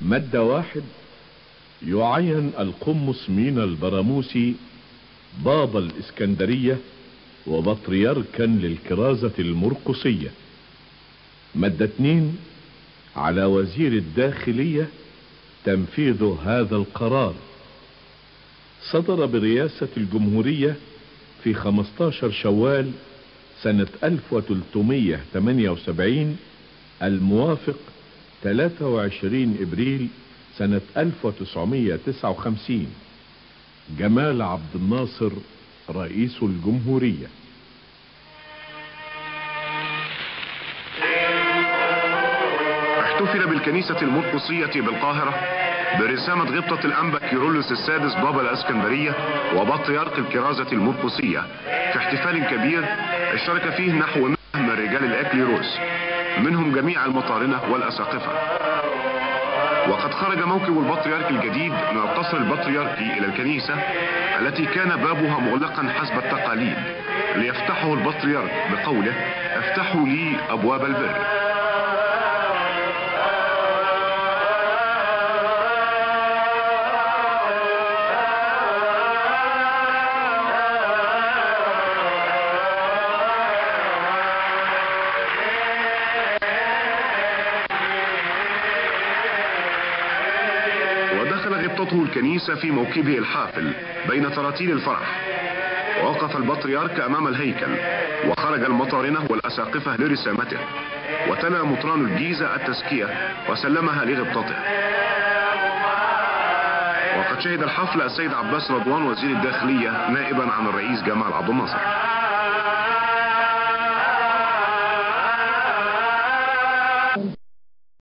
مادة واحد. يعين القمص مينا البراموسي بابا الإسكندرية وبطريركا للكرازة المرقصية. مادة اتنين على وزير الداخلية تنفيذ هذا القرار. صدر برئاسة الجمهورية في 15 شوال سنة 1378 الموافق 23 إبريل سنة 1959 جمال عبد الناصر رئيس الجمهورية. احتفل بالكنيسة المرقصية بالقاهرة برسامة غبطة الأنبا كيرلس السادس بابا الأسكندرية وبطريرك الكرازة المرقصية في احتفال كبير اشترك فيه نحو 100 من رجال الأكليروس. منهم جميع المطارنة والأساقفة. وقد خرج موكب البطريرك الجديد من القصر البطريركي إلى الكنيسة التي كان بابها مغلقا حسب التقاليد ليفتحه البطريرك بقوله افتحوا لي أبواب البر غبطته الكنيسة في موكبه الحافل بين تراتيل الفرح. ووقف البطريرك أمام الهيكل وخرج المطارنة والأساقفة لرسامته. وتلا مطران الجيزة التزكية وسلمها لغبطته. وقد شهد الحفل السيد عباس رضوان وزير الداخلية نائبا عن الرئيس جمال عبد الناصر.